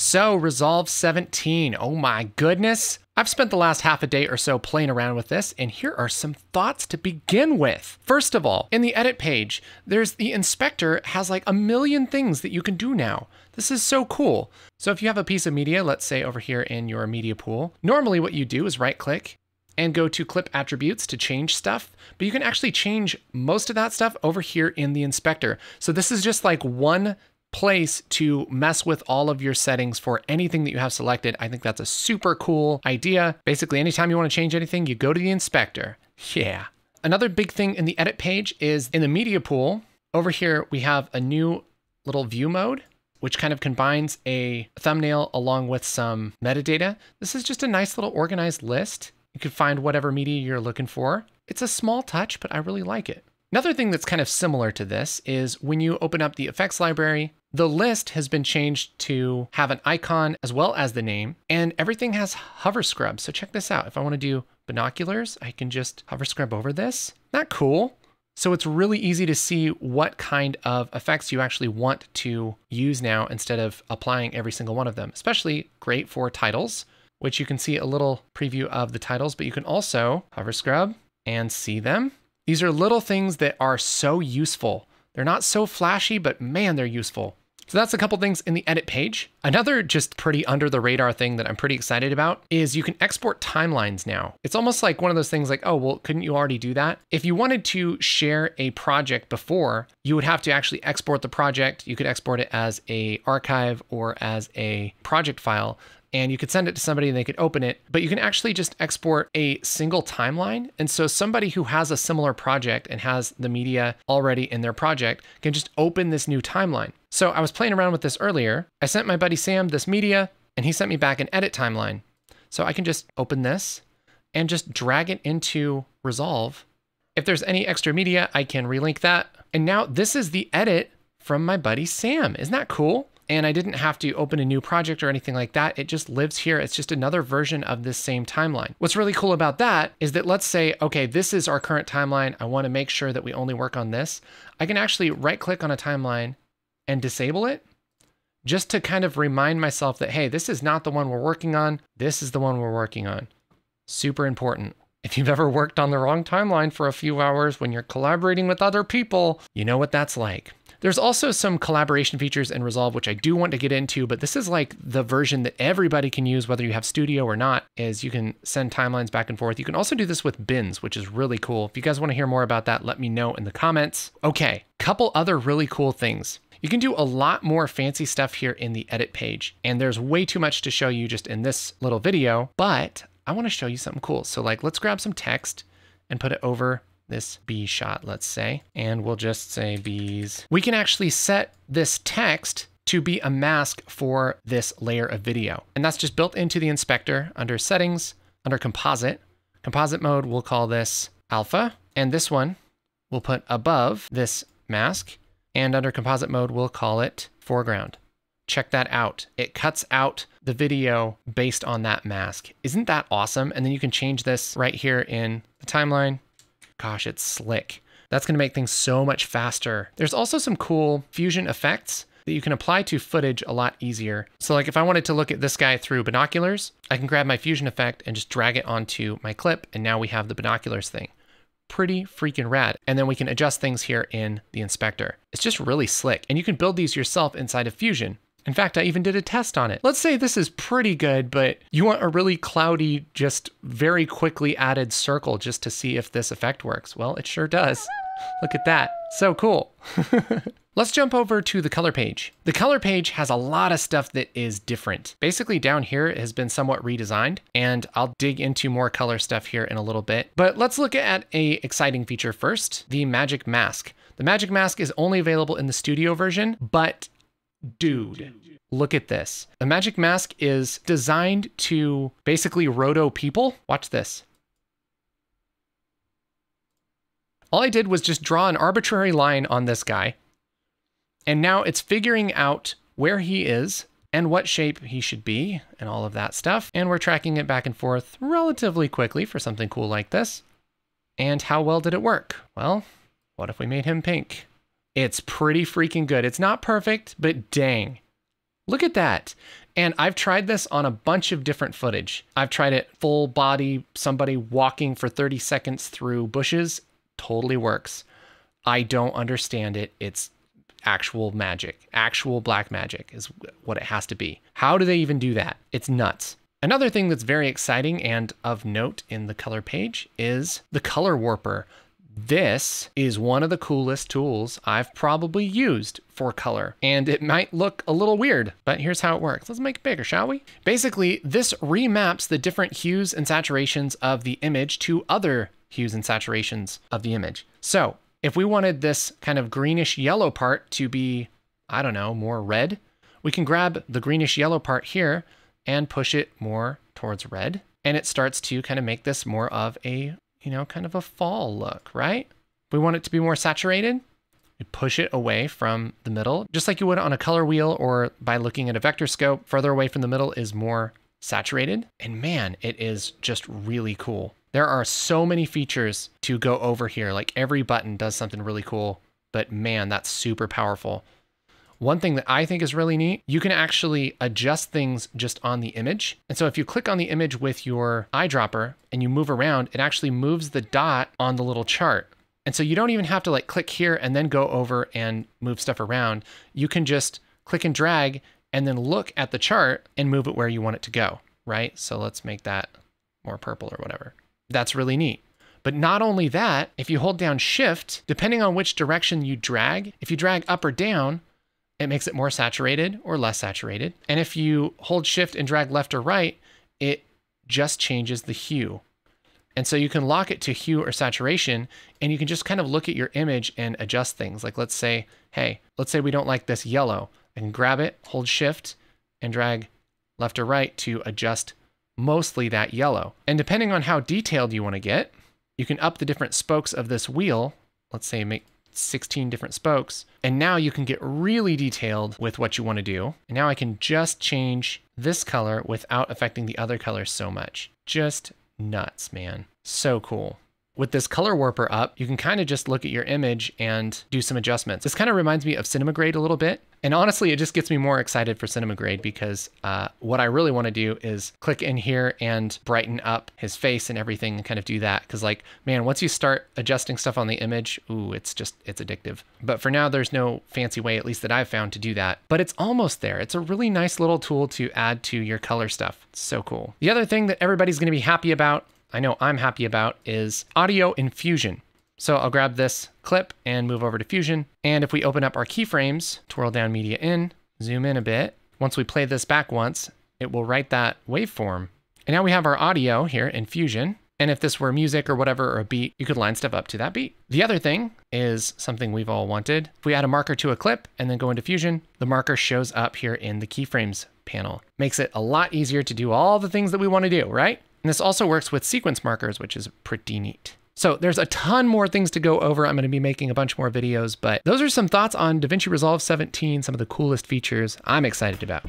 So Resolve 17, oh my goodness. I've spent the last half a day or so playing around with this, and here are some thoughts to begin with. First of all, in the edit page, there's the inspector has like a million things that you can do now. This is so cool. So if you have a piece of media, let's say over here in your media pool, normally what you do is right click and go to clip attributes to change stuff, but you can actually change most of that stuff over here in the inspector. So this is just like one place to mess with all of your settings for anything that you have selected. I think that's a super cool idea. Basically, anytime you want to change anything, you go to the inspector. Yeah. Another big thing in the edit page is in the media pool, over here, we have a new little view mode, which kind of combines a thumbnail along with some metadata. This is just a nice little organized list. You can find whatever media you're looking for. It's a small touch, but I really like it. Another thing that's kind of similar to this is when you open up the effects library, the list has been changed to have an icon as well as the name, and everything has hover scrub. So check this out. If I want to do binoculars, I can just hover scrub over this. Not cool. So it's really easy to see what kind of effects you actually want to use now instead of applying every single one of them, especially great for titles, which you can see a little preview of the titles, but you can also hover scrub and see them. These are little things that are so useful. They're not so flashy, but man, they're useful. So that's a couple things in the edit page. Another just pretty under the radar thing that I'm pretty excited about is you can export timelines now. It's almost like one of those things like, oh, well, couldn't you already do that? If you wanted to share a project before, you would have to actually export the project. You could export it as a archive or as a project file and you could send it to somebody and they could open it, but you can actually just export a single timeline. And so somebody who has a similar project and has the media already in their project can just open this new timeline. So I was playing around with this earlier. I sent my buddy Sam this media and he sent me back an edit timeline. So I can just open this and just drag it into Resolve. If there's any extra media, I can relink that. And now this is the edit from my buddy Sam. Isn't that cool? And I didn't have to open a new project or anything like that. It just lives here. It's just another version of this same timeline. What's really cool about that is that let's say, okay, this is our current timeline. I want to make sure that we only work on this. I can actually right click on a timeline and disable it just to kind of remind myself that, hey, this is not the one we're working on. This is the one we're working on. Super important. If you've ever worked on the wrong timeline for a few hours when you're collaborating with other people, you know what that's like. There's also some collaboration features in Resolve, which I do want to get into, but this is like the version that everybody can use, whether you have Studio or not, is you can send timelines back and forth. You can also do this with bins, which is really cool. If you guys want to hear more about that, let me know in the comments. Okay, couple other really cool things. You can do a lot more fancy stuff here in the edit page, and there's way too much to show you just in this little video, but I want to show you something cool. So like, let's grab some text and put it over this bee shot, let's say, and we'll just say bees. We can actually set this text to be a mask for this layer of video. And that's just built into the inspector under settings, under composite. Composite mode, we'll call this alpha. And this one we'll put above this mask. And under composite mode, we'll call it foreground. Check that out. It cuts out the video based on that mask. Isn't that awesome? And then you can change this right here in the timeline gosh, it's slick. That's gonna make things so much faster. There's also some cool fusion effects that you can apply to footage a lot easier. So like if I wanted to look at this guy through binoculars, I can grab my fusion effect and just drag it onto my clip. And now we have the binoculars thing. Pretty freaking rad. And then we can adjust things here in the inspector. It's just really slick. And you can build these yourself inside of Fusion. In fact, I even did a test on it. Let's say this is pretty good, but you want a really cloudy, just very quickly added circle just to see if this effect works. Well, it sure does. Look at that. So cool. Let's jump over to the color page. The color page has a lot of stuff that is different. Basically down here it has been somewhat redesigned and I'll dig into more color stuff here in a little bit. But let's look at a exciting feature first, the magic mask. The magic mask is only available in the studio version, but dude, look at this. The magic mask is designed to basically roto people. Watch this. All I did was just draw an arbitrary line on this guy. And now it's figuring out where he is and what shape he should be and all of that stuff. And we're tracking it back and forth relatively quickly for something cool like this. And how well did it work? Well, what if we made him pink? It's pretty freaking good. It's not perfect, but dang. Look at that. And I've tried this on a bunch of different footage. I've tried it full body, somebody walking for 30 seconds through bushes, totally works. I don't understand it. It's actual magic. Actual black magic is what it has to be. How do they even do that? It's nuts. Another thing that's very exciting and of note in the color page is the color warper. This is one of the coolest tools I've probably used for color, and it might look a little weird, but here's how it works. Let's make it bigger, shall we? Basically, this remaps the different hues and saturations of the image to other hues and saturations of the image. So if we wanted this kind of greenish yellow part to be, I don't know, more red, we can grab the greenish yellow part here and push it more towards red. And it starts to kind of make this more of a, you know, kind of a fall look, right? We want it to be more saturated. We push it away from the middle, just like you would on a color wheel or by looking at a vector scope. Further away from the middle is more saturated. And man, it is just really cool. There are so many features to go over here. Like every button does something really cool, but man, that's super powerful. One thing that I think is really neat, you can actually adjust things just on the image. And so if you click on the image with your eyedropper and you move around, it actually moves the dot on the little chart. And so you don't even have to like click here and then go over and move stuff around. You can just click and drag and then look at the chart and move it where you want it to go, right? So let's make that more purple or whatever. That's really neat. But not only that, if you hold down shift, depending on which direction you drag, if you drag up or down, it makes it more saturated or less saturated. And if you hold shift and drag left or right, it just changes the hue. And so you can lock it to hue or saturation, and you can just kind of look at your image and adjust things. Like let's say, hey, let's say we don't like this yellow. I can grab it, hold shift, and drag left or right to adjust mostly that yellow. And depending on how detailed you want to get, you can up the different spokes of this wheel. Let's say make 16 different spokes. And now you can get really detailed with what you want to do. And now I can just change this color without affecting the other colors so much. Just nuts, man. So cool. With this color warper up, you can kind of just look at your image and do some adjustments. This kind of reminds me of Cinema Grade a little bit. And honestly, it just gets me more excited for Cinema Grade because uh, what I really want to do is click in here and brighten up his face and everything and kind of do that. Because like, man, once you start adjusting stuff on the image, ooh, it's just, it's addictive. But for now, there's no fancy way, at least that I've found to do that. But it's almost there. It's a really nice little tool to add to your color stuff. It's so cool. The other thing that everybody's going to be happy about I know I'm happy about is audio in Fusion. So I'll grab this clip and move over to Fusion. And if we open up our keyframes, twirl down media in, zoom in a bit. Once we play this back once, it will write that waveform. And now we have our audio here in Fusion. And if this were music or whatever, or a beat, you could line stuff up to that beat. The other thing is something we've all wanted. If we add a marker to a clip and then go into Fusion, the marker shows up here in the keyframes panel. Makes it a lot easier to do all the things that we want to do, right? And this also works with sequence markers, which is pretty neat. So there's a ton more things to go over. I'm going to be making a bunch more videos, but those are some thoughts on DaVinci Resolve 17, some of the coolest features I'm excited about.